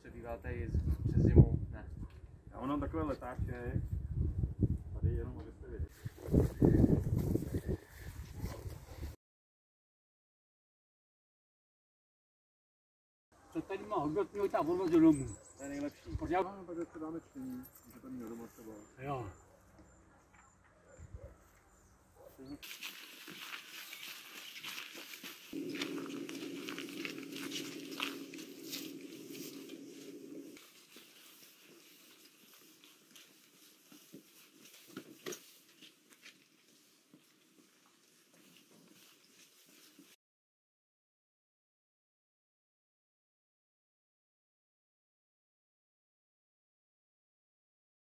přebýváte i přes zimu? Ne. Já mám takové letáček. Tady jenom abyste věděli. Co tady má hodnotného, ta odvoz do domu. To je nejlepší. Protože já, No, tak se dáme čtení, že to měl doma třeba. Jo. Thank you.